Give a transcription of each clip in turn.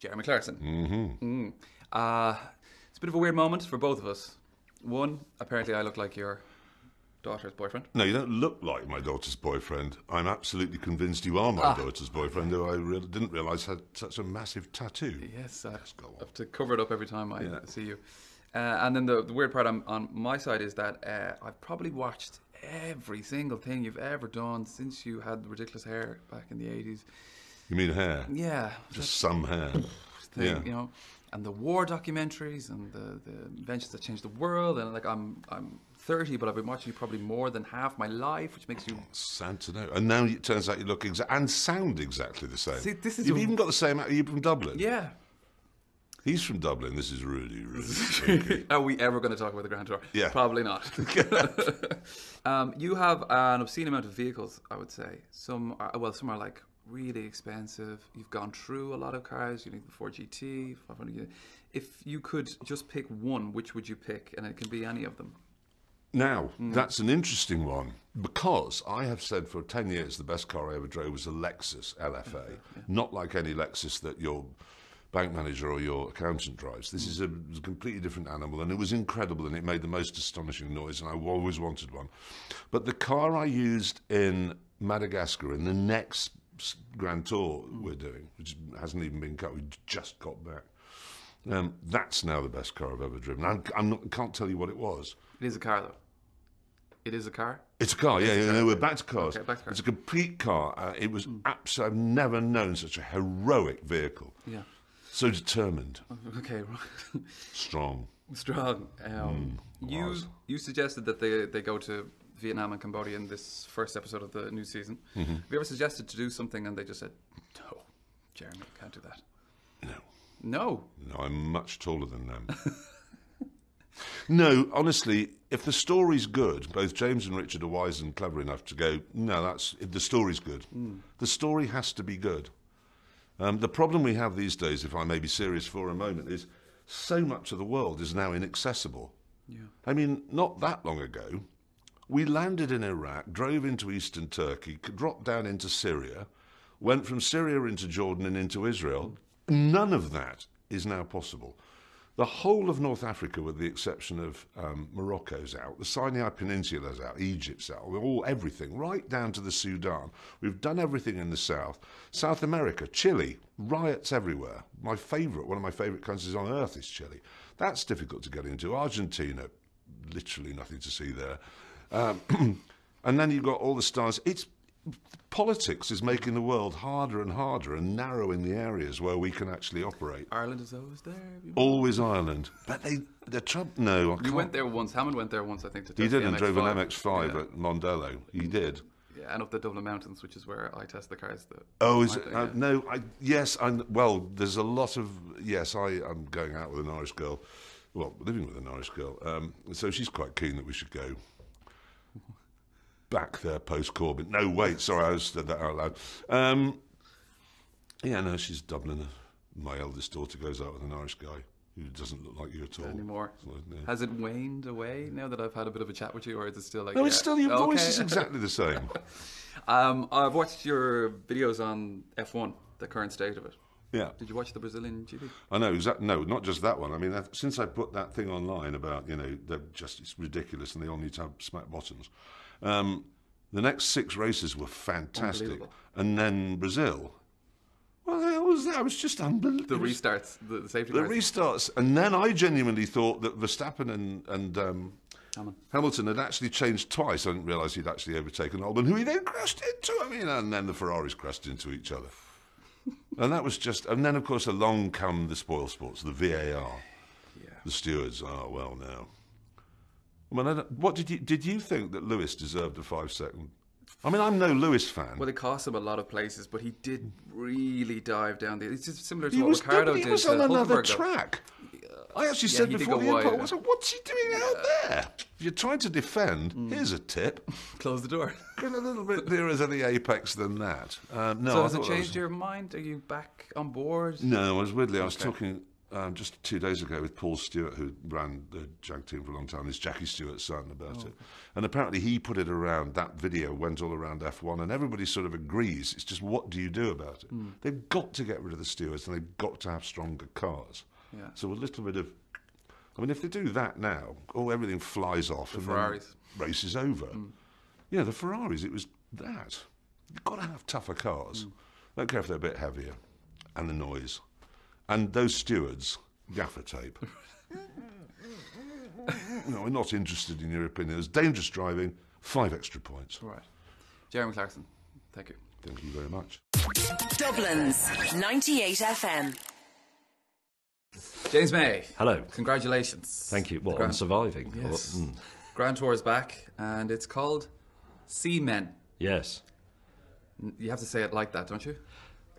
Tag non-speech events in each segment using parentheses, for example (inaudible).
Jeremy Clarkson. Mm-hmm. Mm. Uh, it's a bit of a weird moment for both of us. One, apparently, I look like your daughter's boyfriend. No, you don't look like my daughter's boyfriend. I'm absolutely convinced you are my Ah. daughter's boyfriend, who I re- didn't realise had such a massive tattoo. Yes, I go on. have to cover it up every time I Yeah. see you. Uh, and then the, the weird part on, on my side is that uh, I've probably watched every single thing you've ever done since you had ridiculous hair back in the 80s. You mean hair? Yeah, Just some hair. thing, yeah. you know, and the war documentaries and the, the inventions that changed the world. And like I'm I'm 30, but I've been watching you probably more than half my life, which makes you. Sad to know. And now it turns out you look exa- and sound exactly the same. See, this is You've a- even got the same. Are You're from Dublin. Yeah. He's from Dublin. This is really, really. (laughs) Are we ever going to talk about the Grand Tour? Yeah. Probably not. (laughs) (laughs) um, you have an obscene amount of vehicles, I would say. Some are, well, some are like really expensive. You've gone through a lot of cars. You need the Ford GT, 500. If you could just pick one, which would you pick? And it can be any of them. Now, mm. that's an interesting one because I have said for 10 years the best car I ever drove was a Lexus LFA, not like any Lexus that your bank manager or your accountant drives. This mm. is a, a completely different animal and it was incredible and it made the most astonishing noise and I always wanted one. But the car I used in Madagascar in the next Grand Tour we're doing, which hasn't even been cut, we just got back. Um, that's now the best car I've ever driven. I'm, I'm not, can't tell you what it was. It is a car, though. It is a car. It's a car, yeah, yeah, no, we're back to cars. Okay, back to cars. It's a complete car. Uh, it was absolutely, I've never known such a heroic vehicle. Yeah. So determined, (laughs) Okay. (laughs) strong. Strong. Um, you was. you suggested that they they go to Vietnam and Cambodia in this first episode of the new season. Mm-hmm. Have you ever suggested to do something and they just said, "No, Jeremy, can't do that." No, No. no, I'm much taller than them. (laughs) no, honestly, if the story's good, both James and Richard are wise and clever enough to go, no, that's, if the story's good. The story has to be good. Um, the problem we have these days, if I may be serious for a moment, is so much of the world is now inaccessible. Yeah. I mean, not that long ago, we landed in Iraq, drove into eastern Turkey, dropped down into Syria, went from Syria into Jordan and into Israel. None of that is now possible. The whole of North Africa, with the exception of um, Morocco's out, the Sinai Peninsula's out, Egypt's out, all everything, right down to the Sudan. We've done everything in the south. South America, Chile, riots everywhere. My favourite, one of my favourite countries on earth is Chile. That's difficult to get into. Argentina, literally nothing to see there. Um, (clears throat) and then you've got all the stars. It's politics is making the world harder and harder and narrowing the areas where we can actually operate. Ireland is always there. Always Ireland, but they the Trump. No, I you can't. went there once. Hammond went there once, I think. To He did and drove an MX-5. MX-5 Yeah. at Mondello. He did. Yeah, and up the Dublin Mountains, which is where I test the cars. That Oh, is it? Uh, Yeah. no, I yes, I well. There's a lot of yes. I am going out with an Irish girl. Well, living with an Irish girl. Um, so she's quite keen that we should go back there post Corbyn. No, wait, sorry, I said that out loud. Um, yeah, no, she's Dubliner. My eldest daughter goes out with an Irish guy who doesn't look like you at all. anymore. So, yeah. Has it waned away now that I've had a bit of a chat with you, or is it still like? No, it's yeah, still your voice okay. is exactly the same. (laughs) um, I've watched your videos on F1, the current state of it. Yeah. Did you watch the Brazilian GP? I know exactly. No, not just that one. I mean, that, since I put that thing online about you know they're just it's ridiculous and they all need to have smack bottoms. Um, the next six races were fantastic, and then Brazil. Well, that was that was just unbelievable. The restarts, the, the safety the cars. restarts, and then I genuinely thought that Verstappen and and um, Hammond. Hamilton had actually changed twice. I didn't realise he'd actually overtaken Albon, who he then crashed into. I mean, and then the Ferraris crashed into each other. (laughs) and that was just, and then of course along come the spoil sports, the VAR, Yeah. the stewards. Oh well, now. I mean, I what did you did you think that Lewis deserved a five second? I mean, I'm no Lewis fan. Well, it cost him a lot of places, but he did really dive down the. It's just similar to he what was, Ricciardo he did was to on another track. I actually Yeah, said before the wide, I yeah. said, "What's he doing out there?" If you're trying to defend, Mm. here's a tip. (laughs) Close the door. A little bit nearer to the apex than that. Um, no, so I has it changed was- your mind? Are you back on board? No, I was weirdly. I was talking. um, just two days ago with Paul Stewart, who ran the Jag team for a long time. It's Jackie Stewart's son about it, and apparently he put it around. That video went all around F1, and everybody sort of agrees. It's just what do you do about it? They've got to get rid of the stewards, and they've got to have stronger cars. Yeah. So a little bit of, I mean, if they do that now, oh, everything flies off. and then Ferraris. race is over. Mm. Yeah, the Ferraris, it was that. You've got to have tougher cars. Mm. Don't care if they're a bit heavier. And the noise. And those stewards, gaffer tape. (laughs) no, we're not interested in your opinion. It's dangerous driving, five extra points. Right. Jeremy Clarkson, thank you. Thank you very much. Dublin's 98 FM. James May. Hello. Congratulations. Thank you. Well, Grand- on surviving. Yes. Mm, Grand Tour is back, and it's called Seamen. yes. You have to say it like that, don't you?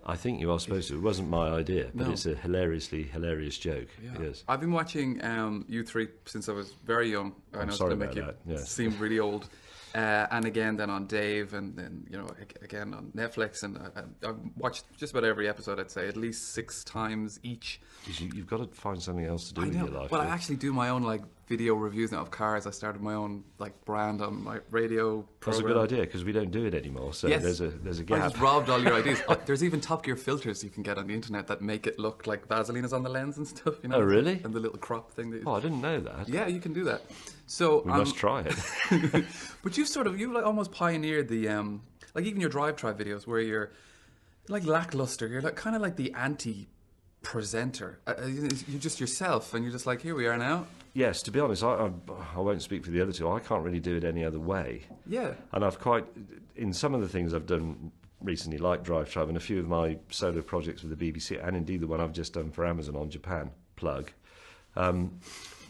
I think you are supposed to. It wasn't my idea, but No. it's a hilariously hilarious joke. Yes. I've been watching um, you three since I was very young. I know it's sorry going to make about you that, yes. seem really old. (laughs) Uh, and again, then on Dave, and then you know, again on Netflix, and I, I, I've watched just about every episode. I'd say at least six times each. You, you've got to find something else to do I with know. your life. Well, I actually do my own like video reviews now of cars. I started my own like brand on my radio. That's a good idea because we don't do it anymore. So Yes. there's a there's a gap. I just robbed all your ideas. Uh, (laughs) There's even Top Gear filters you can get on the internet that make it look like Vaseline is on the lens and stuff. You know? Oh, really? And the little crop thing. That Oh, I didn't know that. Yeah, you can do that. So We um, must try it. (laughs) but you sort of you like almost pioneered the um like even your Drive Tribe videos where you're like lackluster. You're like kind of like the anti presenter. Uh, uh, you're just yourself, and you're just like here we are now. Yes, to be honest, I, I I won't speak for the other two. I can't really do it any other way. Yeah. And I've quite, in some of the things I've done recently, like Drive Tribe, and a few of my solo projects with the BBC, and indeed the one I've just done for Amazon on Japan, plug. Um,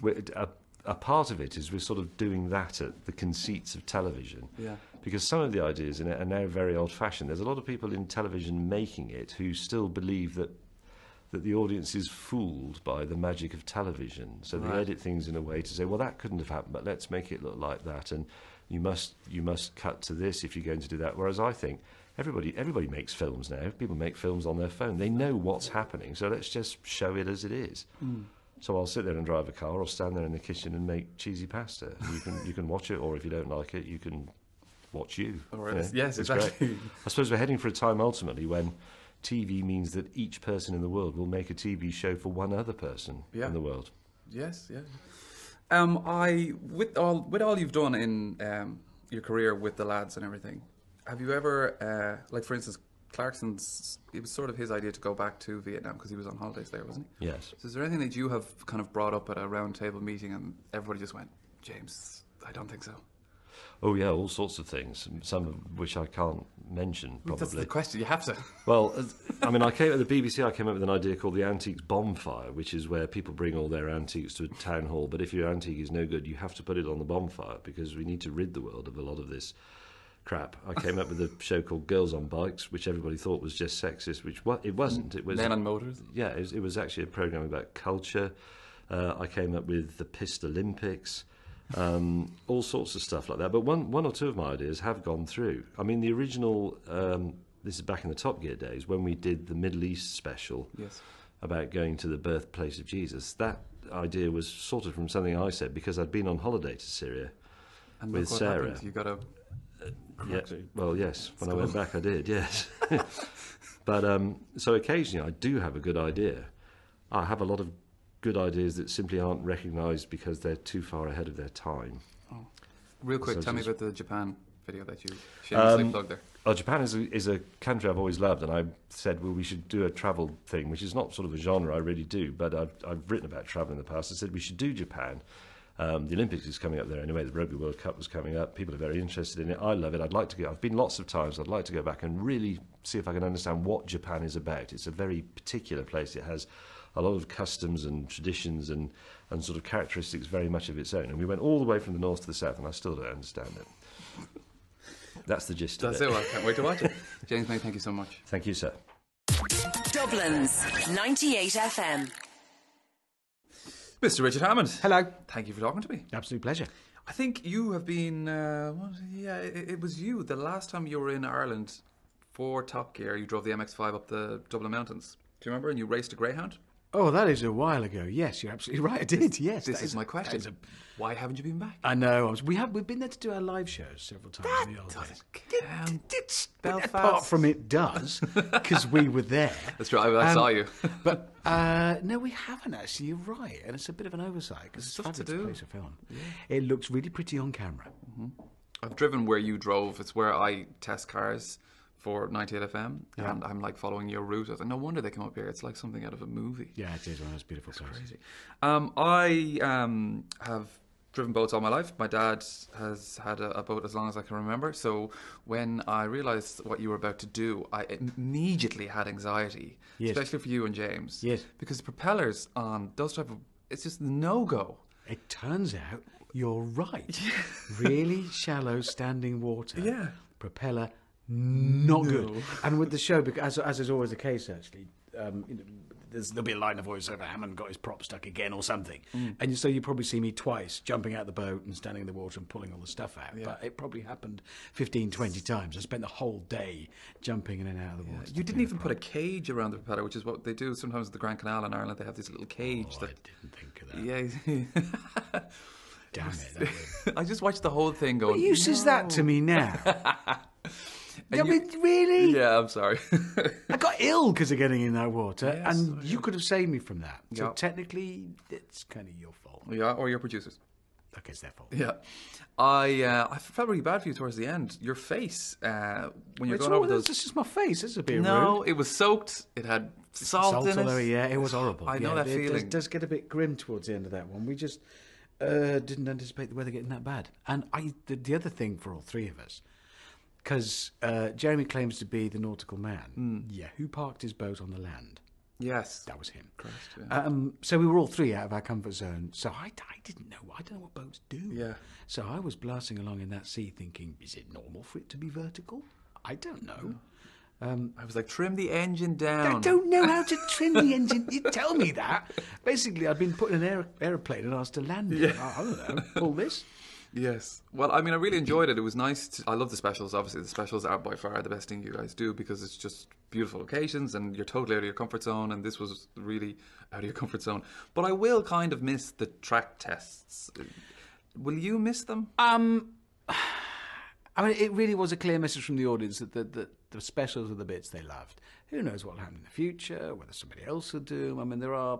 a, a part of it is we're sort of doing that at the conceits of television. Yeah. Because some of the ideas in it are now very old fashioned. There's a lot of people in television making it who still believe that that the audience is fooled by the magic of television. So they edit things in a way to say, well, that couldn't have happened, but let's make it look like that. And you must you must cut to this if you're going to do that. Whereas I think everybody everybody makes films now. People make films on their phone. They know what's happening. So let's just show it as it is. Hmm. So I'll sit there and drive a car, or stand there in the kitchen and make cheesy pasta. You can you can watch it, or if you don't like it, you can watch you. Or you know. yes, It's exactly. great. I suppose we're heading for a time ultimately when TV means that each person in the world will make a TV show for one other person Yeah. in the world. Yes, yeah. Um, I with all with all you've done in um, your career with the lads and everything, have you ever uh, like for instance Clarkson's? It was sort of his idea to go back to Vietnam because he was on holidays there, wasn't he? Yes. So is there anything that you have kind of brought up at a round table meeting and everybody just went, James, I don't think so. Oh yeah, all sorts of things. Some of which I can't mention That's probably. the question. You have to. (laughs) Well, I mean, I came at the BBC. I came up with an idea called the Antiques Bonfire, which is where people bring all their antiques to a town hall. But if your antique is no good, you have to put it on the bonfire because we need to rid the world of a lot of this crap. I came up with a show called Girls on Bikes, which everybody thought was just sexist, which wa- it wasn't. It was Men on motors. yeah, it was, it was actually a program about culture. Uh, I came up with the Pissed Olympics, um, all sorts of stuff like that. But one, one or two of my ideas have gone through. I mean, the original, um, this is back in the Top Gear days when we did the Middle East special Yes. about going to the birthplace of Jesus. That idea was sorted from something I said because I'd been on holiday to Syria. And With Sarah. You got to. Yeah, well, yes. When I went back, I did. Yes, (laughs) (laughs) but um, so occasionally I do have a good idea. I have a lot of good ideas that simply aren't recognised because they're too far ahead of their time. Real quick, So tell me about the Japan video that you shamelessly Um, plugged there. Oh, Japan is a, is a country I've always loved, and I said, well, we should do a travel thing, which is not sort of a genre I really do, but I've, I've written about travel in the past. I said we should do Japan. Um, the Olympics is coming up there anyway. The Rugby World Cup was coming up. People are very interested in it. I love it. I'd like to go. I've been lots of times. I'd like to go back and really see if I can understand what Japan is about. It's a very particular place. It has a lot of customs and traditions and, and sort of characteristics very much of its own. And we went all the way from the north to the south, and I still don't understand it. That's the gist That's of it. Well, I can't wait to watch it. (laughs) James May, thank you so much. Thank you, sir. Dublin's 98 FM. Mr. Richard Hammond. Hello. Thank you for talking to me. Absolute pleasure. I think you have been. Uh, what, yeah, it, it was you. The last time you were in Ireland for Top Gear, you drove the MX5 up the Dublin Mountains. Do you remember? And you raced a Greyhound. Oh, that is a while ago. Yes, you're absolutely (laughs) right. I did. Yes, This that is my question. is a- Why haven't you been back? I know. I was, we have. We've been there to do our live shows several times in the old days. doesn't count. It's, Belfast. Apart from it does, because we were there. (laughs) That's right. I Um, saw you. (laughs) but uh, no, we haven't actually. You're right, and it's a bit of an oversight because it's stuff to do. place to film. It looks really pretty on camera. I've driven where you drove. It's where I test cars for 98 FM, and I'm like following your route. I was like, no wonder they come up here. It's like something out of a movie. Yeah, it is one of those beautiful places. Um, I um, have driven boats all my life. My dad has had a, a boat as long as I can remember. So when I realised what you were about to do, I immediately had anxiety, Yes. especially for you and James. Yes. because the propellers on those type of it's just no go. It turns out you're right. (laughs) really shallow standing water. Yeah. Propeller, not good. (laughs) And with the show, because as, as is always the case, actually, um, you know, there's, there'll be a line of voiceover. Hammond got his prop stuck again or something, Mm. and so you probably see me twice jumping out the boat and standing in the water and pulling all the stuff out. But it probably happened 15, 20 times. I spent the whole day jumping in and out of the water. You didn't even put a cage around the propeller, which is what they do sometimes at the Grand Canal in Ireland. They have this little cage Oh, I didn't think of that. Yeah, (laughs) Damn it. (laughs) I just watched the whole thing going. What use is that to me now? I you- mean, really? Yeah, I'm sorry. I got ill because of getting in that water, Yes, and you could have saved me from that. So Yeah. technically, it's kind of your fault. yeah, or your producers. Okay, it's their fault. Yeah, I uh, I felt really bad for you towards the end. Your face uh, when you're It's going over this those. is just my face. This is a bit No, rude. it was soaked. It had salt, Salt in all over, yeah, it was horrible. I know Yeah, that it does- does get a bit grim towards the end of that one. We just uh, didn't anticipate the weather getting that bad. And I, the, the other thing for all three of us, because uh, Jeremy claims to be the nautical man. Hmm. Yeah, who parked his boat on the land? Yes, That was him. yeah. Um, so we were all three out of our comfort zone. So I, I didn't know. I don't know what boats do. Yeah. So I was blasting along in that sea, thinking, is it normal for it to be vertical? I don't know. I was like, trim the engine down. I don't know how to (laughs) trim the engine. You tell me that. Basically, I'd been put in an aer- aeroplane and asked to land it. I, I don't know. Pull this. Yes. Well, I mean, I really enjoyed it. It was nice. To, I love the specials. Obviously, the specials are by far the best thing you guys do because it's just beautiful locations and you're totally out of your comfort zone. And this was really out of your (laughs) comfort zone. But I will kind of miss the track tests. Will you miss them? Um, (sighs) I mean, it really was a clear message from the audience that the, the, the specials are the bits they loved. Who knows what will happen in the future, whether somebody else will do 'em. I mean, there are.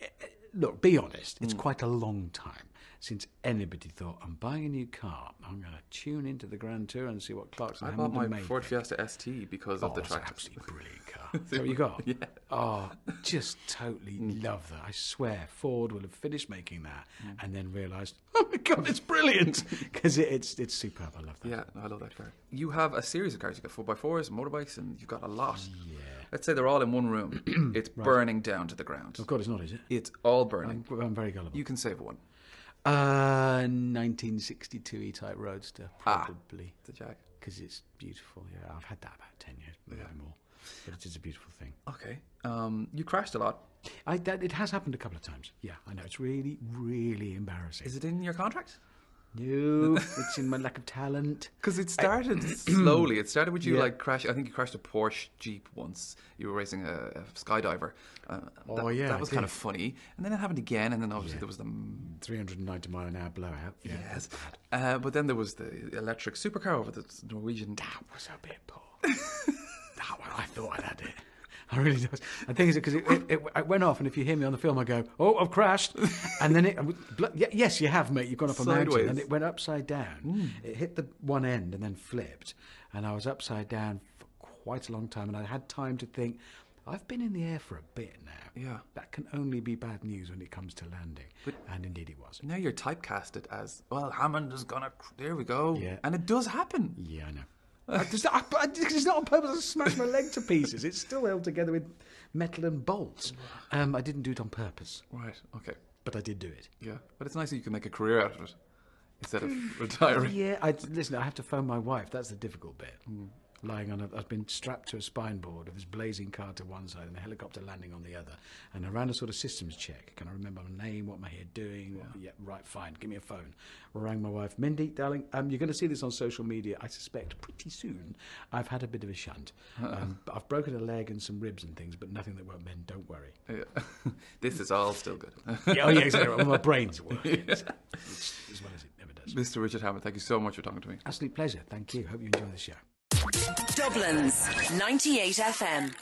eh, eh, Look, be honest, it's quite a long time since anybody thought, I'm buying a new car, I'm going to tune into the Grand Tour and see what Clarkson I bought my May Ford. Fiesta ST because of Oh, the it's an track absolutely (laughs) brilliant car. Is what you got? Yeah. Oh, just totally Mm. love that. I swear, Ford will have finished making that Mm. and then realised, (laughs) oh my god, it's brilliant (laughs) because it, it's it's superb. I love that. Yeah, I love that car. You have a series of cars. You've got 4x4s, motorbikes, and you've got a lot. Yeah. Let's say they're all in one room. (clears throat) it's burning down to the ground. Oh god, it's not, is it? It's all burning. I'm, I'm very gullible. You can save one. Uh, 1962 E-Type Roadster, Ah. probably The Jag. because it's beautiful. Yeah, I've had that about ten years, maybe more, but it is a beautiful thing. Okay. Um, you crashed a lot. I that it has happened a couple of times. Yeah, I know it's really, really embarrassing. Is it in your contract? No, (laughs) it's in my lack of talent. Because it started (clears throat) slowly. It started with you Yeah. like crash. I think you crashed a Porsche Jeep once. You were racing a, a skydiver. Uh, Oh, that, yeah, that was kind of funny. And then it happened again. And then obviously there was the 390 mile an hour blowout. Yeah, yes. Uh, but then there was the electric supercar over the Norwegian. that was a bit poor. (laughs) that one, I thought I had it. (laughs) I really was. I think it's because it, it, it, it went off, and if you hear me on the film, I go, "Oh, I've crashed," (laughs) and then it. Yes, you have, mate. You've gone up a mountain, and it went upside down. Hmm. It hit the one end and then flipped, and I was upside down for quite a long time, and I had time to think. I've been in the air for a bit now. Yeah. That can only be bad news when it comes to landing, and indeed it was. Now you're typecasted as well. Hammond is gonna. There we go. Yeah. And it does happen. Yeah, I know. I just, I, I, it's not on purpose. I smashed my leg to pieces. It's still held together with metal and bolts. Um, I didn't do it on purpose, Right. Okay. but I did do it. Yeah. But it's nice that you can make a career out of it instead of retiring. Yeah, I listen. I have to phone my wife. That's the difficult bit. Lying on a. I've been strapped to a spine board with this blazing car to one side and a helicopter landing on the other. And I ran a sort of systems check. Can I remember my name? What am I here doing? What, yeah, right, fine. Give me a phone. I rang my wife, Mindy, darling. Um, you're going to see this on social media. I suspect pretty soon. I've had a bit of a shunt. Um, but I've broken a leg and some ribs and things, but nothing that won't mend. Don't worry. Yeah. (laughs) this is all still good. (laughs) yeah, oh yeah, exactly. Well, my brain's (laughs) working as well as it never does. Mr. Richard Hammond, thank you so much for talking to me. Absolute pleasure. Thank you. Hope you enjoy the show. Dublin's 98 FM.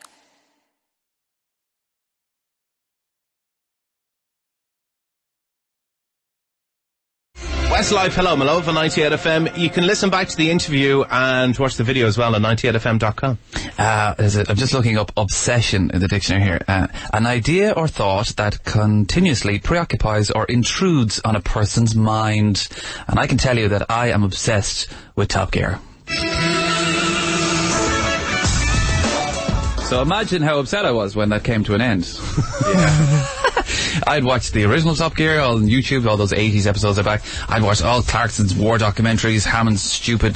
Westlife, hello, my love, on 98 FM. You can listen back to the interview and watch the video as well on 98fm.com. Uh, is it, I'm just looking up obsession in the dictionary here. Uh, an idea or thought that continuously preoccupies or intrudes on a person's mind. And I can tell you that I am obsessed with Top Gear. So imagine how upset I was when that came to an end. (laughs) I'd watched the original Top Gear on YouTube, all those 80s episodes are back. I'd watched all Clarkson's war documentaries, Hammond's stupid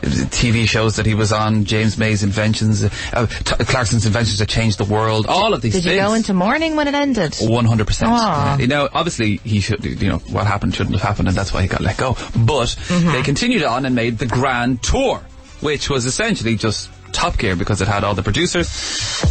TV shows that he was on, James May's inventions, uh, T- Clarkson's inventions that changed the world, all of these Did things. you go into mourning when it ended? One hundred percent. Aw. You know, obviously he should. You know what happened shouldn't have happened, and that's why he got let go. But they continued on and made the Grand Tour, which was essentially just Top Gear because it had all the producers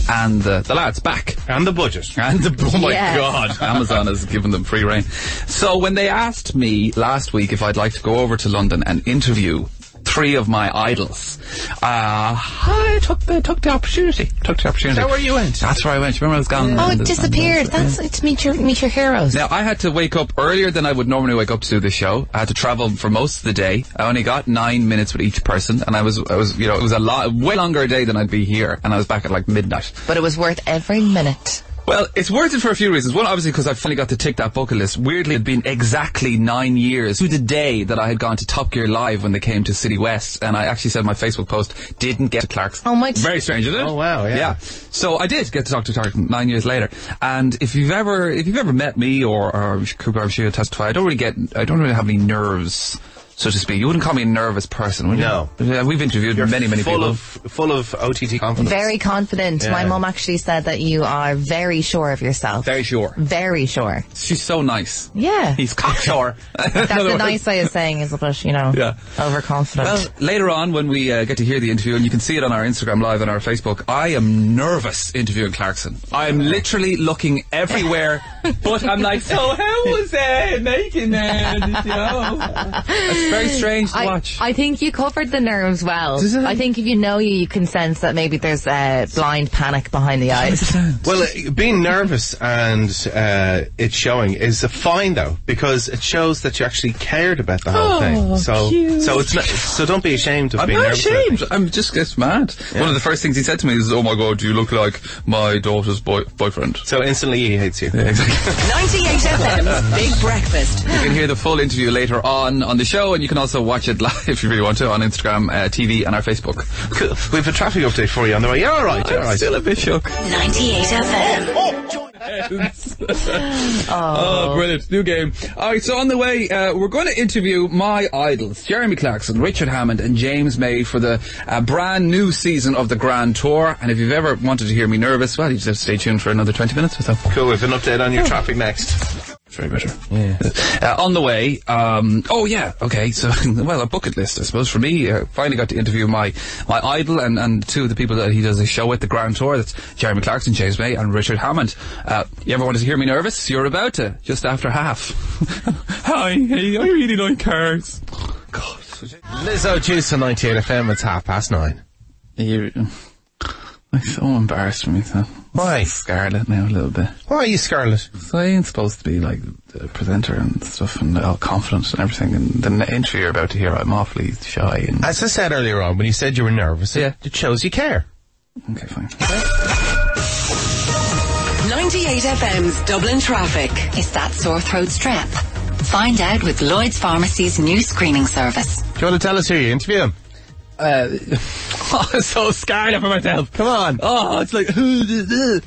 and the, the lads back. And the budget. (laughs) And the, oh my Yes. god, Amazon has given them free reign. So when they asked me last week if I'd like to go over to London and interview three of my idols, uh, I took the took the opportunity. Took the opportunity. that where you went? That's where I went. Remember I was gone. Oh, it the- disappeared. on the- That's it's meet your meet your heroes. now, I had to wake up earlier than I would normally wake up to do the show. I had to travel for most of the day. I only got nine minutes with each person, and I was, I was, you know, it was a lot, way longer a day than I'd be here, and I was back at like midnight. But it was worth every minute. Well, it's worth it for a few reasons. One, obviously, because I finally got to tick that bucket list. Weirdly, it'd been exactly nine years to the day that I had gone to Top Gear Live when they came to City West, and I actually said my Facebook post, didn't get to Clark's. Oh, my- Very strange, isn't it? Oh, wow, yeah. Yeah. So I did get to talk to Clark nine years later. And if you've ever, if you've ever met me or, or Cooper, I'm sure you'll testify, I don't really get, I don't really have any nerves, so to speak. You wouldn't call me a nervous person, would you? No. Yeah, We've interviewed You're many, many full people. of full of OTT confidence. Very confident. My Yeah. mum actually said that you are very sure of yourself. Very sure. Very sure. She's so nice. Yeah. He's cocksure. (laughs) That's a nice way of saying is but you know, Yeah. overconfident. Well, later on when we uh, get to hear the interview, and you can see it on our Instagram live and our Facebook, I am nervous interviewing Clarkson. I am literally looking everywhere, but I'm like, so how was uh, making uh, the show? It's very (gasps) strange to I, watch. I think you covered the nerves well. Does it? I think if you know you, you can sense that maybe there's a blind panic behind the eyes. Well, uh, being nervous and uh, it showing is a fine though because it shows that you actually cared about the whole thing. So, so it's not. So don't be ashamed of I'm being not nervous. it. ashamed. I'm just just mad. One of the first things he said to me is, "Oh my god, you look like my daughter's boy- boyfriend." So instantly he hates you. Yeah, exactly. (laughs) 98 FM's Big Breakfast. You can hear the full interview later on on the show, and you can also watch it (laughs) live if you really want to on Instagram, uh, TV, and our Facebook. Cool. We have a traffic update for you on the way. You're all right. You're all I'm right. still a bit shook. 98 FM. (laughs) Oh, brilliant. New game. All right, so on the way, uh, we're going to interview my idols, Jeremy Clarkson, Richard Hammond, and James May for the uh, brand new season of the Grand Tour. And if you've ever wanted to hear me nervous, well, you just have to stay tuned for another 20 minutes or so. Cool. We have an update on your traffic next. Very bitter. Yeah. Uh, on the way, um, oh yeah, okay, so, (laughs) well, a bucket list, I suppose, for me. Uh, finally got to interview my, my idol and, and two of the people that he does a show with, the Grand Tour. That's Jeremy Clarkson, James May, and Richard Hammond. Uh, you ever wanted to hear me nervous? You're about to, just after half. (laughs) Hi, hey, I really like cars. God. Lizzo Juice on 98 FM. It's half past nine. You're, I'm so embarrassed for myself. Why? Scarlet now a little bit. Why are you Scarlet? So I ain't supposed to be like the presenter and stuff and all confident and everything. And the interview you're about to hear, I'm awfully shy and As I said earlier on, when you said you were nervous, Yeah. it, it shows you care. okay, fine. 98 FM's Dublin Traffic. Is that sore throat strep? Find out with Lloyd's Pharmacy's new screening service. Do you want to tell us who you interview uh, (laughs) (laughs) Uh, I'm so scared for myself. Come on. Oh, it's like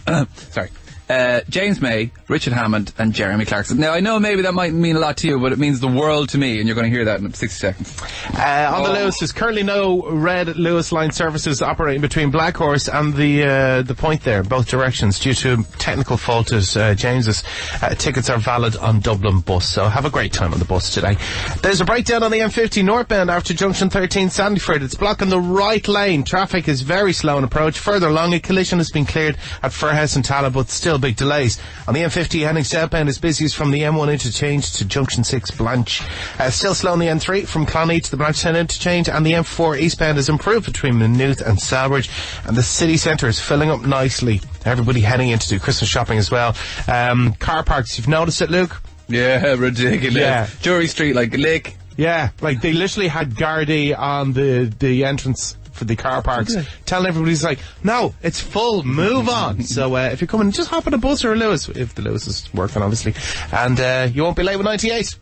uh, sorry. Uh, James May, Richard Hammond, and Jeremy Clarkson. Now, I know maybe that might mean a lot to you, but it means the world to me, and you're going to hear that in 60 seconds. Uh, on the Luas, there's currently no red Luas line services operating between Blackhorse and the uh, the point there, both directions, due to technical fault at uh, James's. Uh, tickets are valid on Dublin bus, so have a great time on the bus today. There's a breakdown on the M50 northbound after junction 13 Sandyford. It's blocking the right lane. Traffic is very slow in approach. Further along, a collision has been cleared at Fairhouse and Tallaght, but still big delays. On the M50 heading southbound is busiest from the M1 interchange to junction 6 Blanche. Uh, still slow on the M3 from Clonee to the Blanchardstown interchange, and the M4 eastbound is improved between Maynooth and Celbridge, and the city centre is filling up nicely. Everybody heading in to do Christmas shopping as well. Um, car parks, you've noticed it, Luke? Yeah, (laughs) ridiculous. Yeah. Drury Street, like lick. Yeah, like they literally had Gardaí on the the entrance for the car parks, telling everybody, "It's like, no, it's full, move on." so uh, if you're coming, just hop on a bus or a Luas, if the Luas is working, obviously, and uh, you won't be late with 98.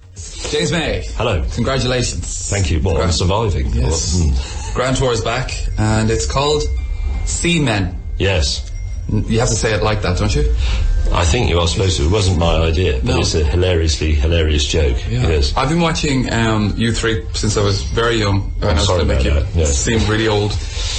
James May. Hello. Congratulations. Thank you. Well, I'm surviving. Yes. Well, mm, Grand Tour is back, and it's called Seamen. yes. You have to say it like that, don't you? I think you are supposed to. It wasn't my idea, but No. it's a hilariously hilarious joke. It is. I've been watching um, you three since I was very young. and I was sorry about that, yeah. seem really old.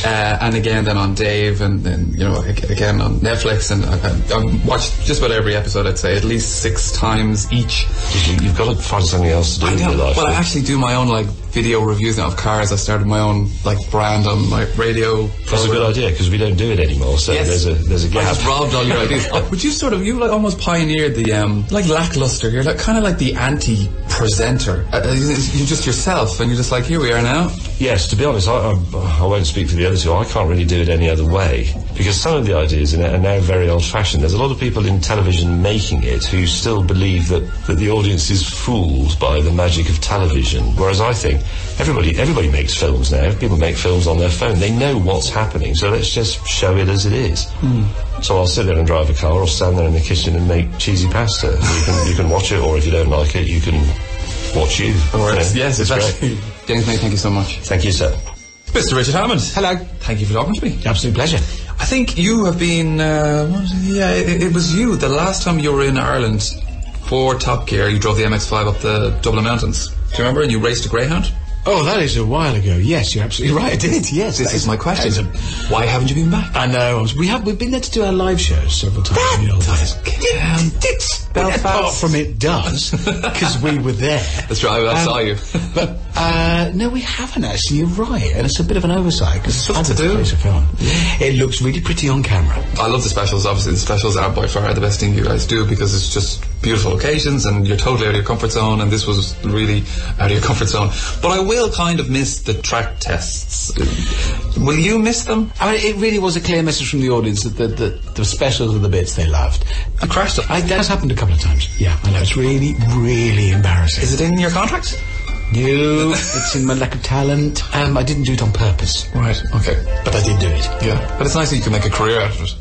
Uh, and again, then on Dave, and then you know again on Netflix, and I, I, I've watched just about every episode. I'd say at least six times each. You, you've got to find something else to do I in your life. Well, I actually do my own like video reviews now of cars. I started my own like brand on my radio. That's a good idea because we don't do it anymore. So Yes. there's a there's a gap. just robbed all your ideas. (laughs) Oh, but you sort of you like almost pioneered the um like lackluster. You're like kind of like the anti-presenter. Uh, uh, you're just yourself, and you're just like here we are now. Yes, to be honest, I, I, I won't speak for the other two. I can't really do it any other way because some of the ideas in it are now very old-fashioned. There's a lot of people in television making it who still believe that, that the audience is fooled by the magic of television, whereas I think everybody everybody makes films now. People make films on their phone. They know what's happening, so let's just show it as it is. Hmm. So I'll sit there and drive a car, or stand there in the kitchen and make cheesy pasta. You can you can watch it, or if you don't like it, you can watch you. Or You yes, it's exactly. great. (laughs) James May, thank you so much. Thank you, sir. Mr. Richard Hammond. Hello. Thank you for talking to me. Absolute pleasure. I think you have been. Uh, what was it? Yeah, it, it was you. The last time you were in Ireland for Top Gear, you drove the MX-5 up the Dublin Mountains. Do you remember? And you raced a greyhound. Oh, that is a while ago. Yes, you're absolutely (laughs) right. I did. Yes, This that is my question. that is Why haven't you been back? I know. I was- We have. We've been there to do our live shows several times. in the old days. Um, Belfast. Apart from it does, because we were there. (laughs) That's right. I Um, saw you. But uh, no, we haven't actually. You're right, and it's a bit of an oversight because it's Tough to do. film. It looks really pretty on camera. I love the specials. Obviously, the specials are by far the best thing you guys do because it's just beautiful locations and you're totally out of your comfort zone. And this was really out of your comfort zone. But I will kind of miss the track tests. Will you miss them? I mean, it really was a clear message from the audience that the, the, the specials are the bits they loved. I crashed it. I, that's happened a couple of times. Yeah, I know. It's really, really embarrassing. Is it in your contract? No, it's in my lack of talent. Um, I didn't do it on purpose, Right. Okay. but I did do it. Yeah. But it's nice that you can make a career out of it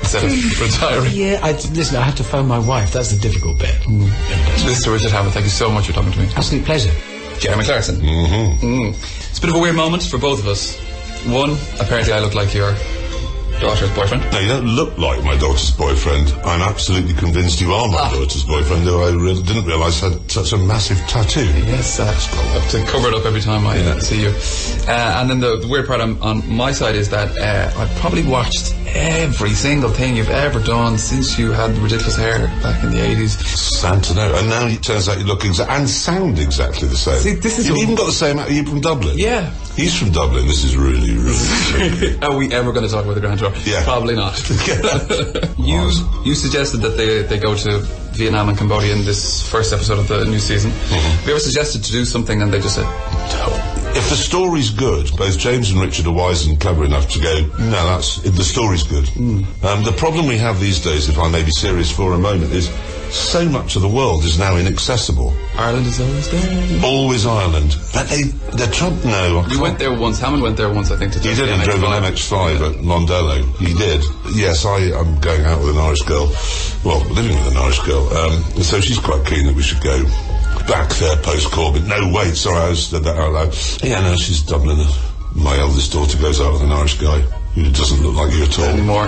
instead of (laughs) retiring. Yeah, I, listen, I have to phone my wife. That's the difficult bit. Mr. Richard Hammond, thank you so much for talking to me. Absolute pleasure. Jeremy Clarkson. Mm-hmm. It's a bit of a weird moment for both of us. One, apparently I look like your daughter's boyfriend. No, you don't look like my daughter's boyfriend. I'm absolutely convinced you are my daughter's boyfriend, though I re- didn't realise had such a massive tattoo. Yes, uh, I have to cover it up every time I uh, see you. Uh, and then the, the weird part on, on my side is that uh, I've probably watched every single thing you've ever done since you had ridiculous hair back in the 80s. Santa no. And now it turns out you look exa- and sound exactly the same. See, this is You've a- even got the same. Are you from Dublin? Yeah. He's from Dublin. This is really, really. (laughs) Are we ever going to talk about the Grand Tour? Yeah. Probably not. (laughs) (laughs) you you suggested that they, they go to Vietnam and Cambodia in this first episode of the new season. Mm-hmm. Have you ever suggested to do something and they just said, no? If the story's good, both James and Richard are wise and clever enough to go, no, that's the story's good. Um, the problem we have these days, if I may be serious for a moment, is so much of the world is now inaccessible. Ireland is always there. Always Ireland. But they, the trouble, no. I We can't- went there once. Hammond went there once, I think, to He did the and drove an MX-5. MX-5 at Mondello. He did. Yes, I am going out with an Irish girl. Well, living with an Irish girl. Um, so she's quite keen that we should go back there post-Corbyn. No, wait, sorry, I said that out loud. Yeah, no, she's Dublin. My eldest daughter goes out with an Irish guy. It doesn't look like you at all. anymore.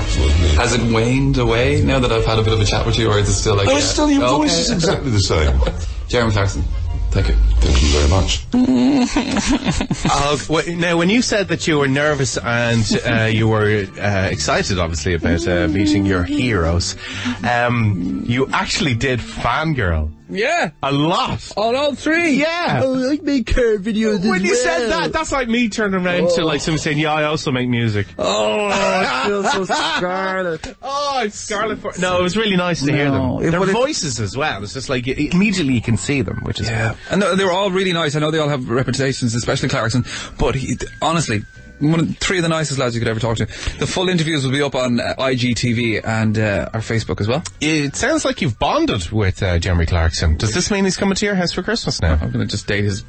Has it waned away now that I've had a bit of a chat with you, or is it still like? Oh, yeah? it's still your Okay. voice is exactly the same. (laughs) Jeremy Clarkson, thank you. Thank you very much. (laughs) Wait, now, when you said that you were nervous and uh, you were uh, excited, obviously, about uh, meeting your heroes, um, you actually did fangirl Yeah. a lot. On all three. Yeah. Oh, I make car videos When you said that, that's like me turning around to like someone saying, "Yeah, I also make music." Oh, I feel so (laughs) scarlet. Oh, I'm Scarlet. For- no, it was really nice to hear them. it- Their voices as well. It's just like you, immediately you can see them, which is Yeah, and they they were all really nice. I know they all have reputations, especially Clarkson. But he, honestly, one of three of the nicest lads you could ever talk to. The full interviews will be up on uh, IGTV and uh, our Facebook as well. It sounds like you've bonded with uh, Jeremy Clarkson. Does this mean he's coming to your house for Christmas now? I'm going to just date his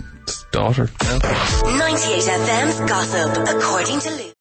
daughter. 98 FM's Gossip, according to Luke.